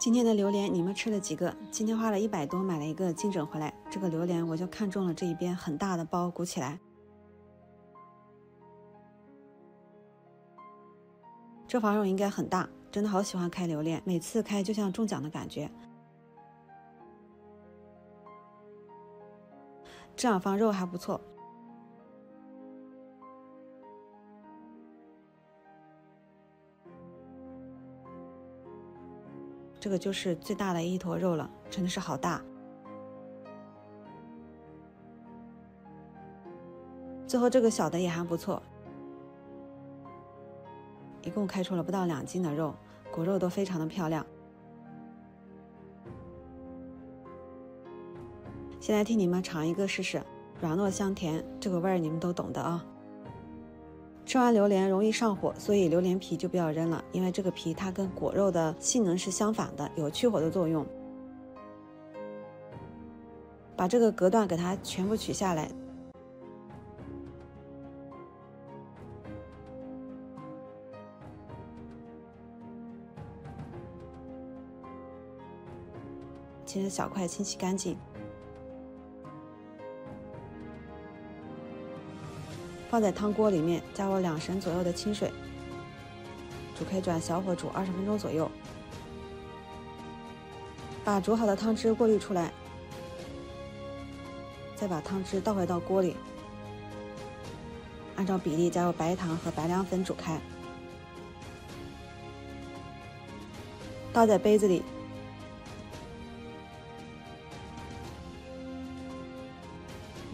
今天的榴莲你们吃了几个？今天花了一百多买了一个金枕回来，这个榴莲我就看中了这一边很大的包，鼓起来。这房肉应该很大，真的好喜欢开榴莲，每次开就像中奖的感觉。这两房肉还不错。这个就是最大的一坨肉了，真的是好大。最后这个小的也还不错，一共开出了不到两斤的肉，果肉都非常的漂亮。现在替你们尝一个试试，软糯香甜，这个味儿你们都懂的啊。吃完榴莲容易上火，所以榴莲皮就不要扔了，因为这个皮它跟果肉的性能是相反的，有去火的作用。把这个隔断给它全部取下来，切成小块，清洗干净。放在汤锅里面，加入两升左右的清水，煮开转小火煮二十分钟左右。把煮好的汤汁过滤出来，再把汤汁倒回到锅里，按照比例加入白糖和白凉粉煮开，倒在杯子里，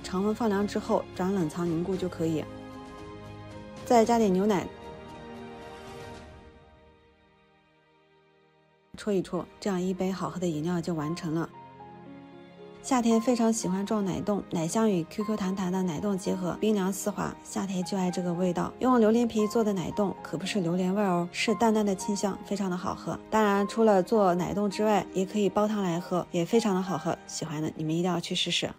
常温放凉之后转冷藏凝固就可以。再加点牛奶，戳一戳，这样一杯好喝的饮料就完成了。夏天非常喜欢撞奶冻，奶香与 QQ 弹弹的奶冻结合，冰凉丝滑，夏天就爱这个味道。用榴莲皮做的奶冻可不是榴莲味哦，是淡淡的清香，非常的好喝。当然，除了做奶冻之外，也可以煲汤来喝，也非常的好喝。喜欢的你们一定要去试试。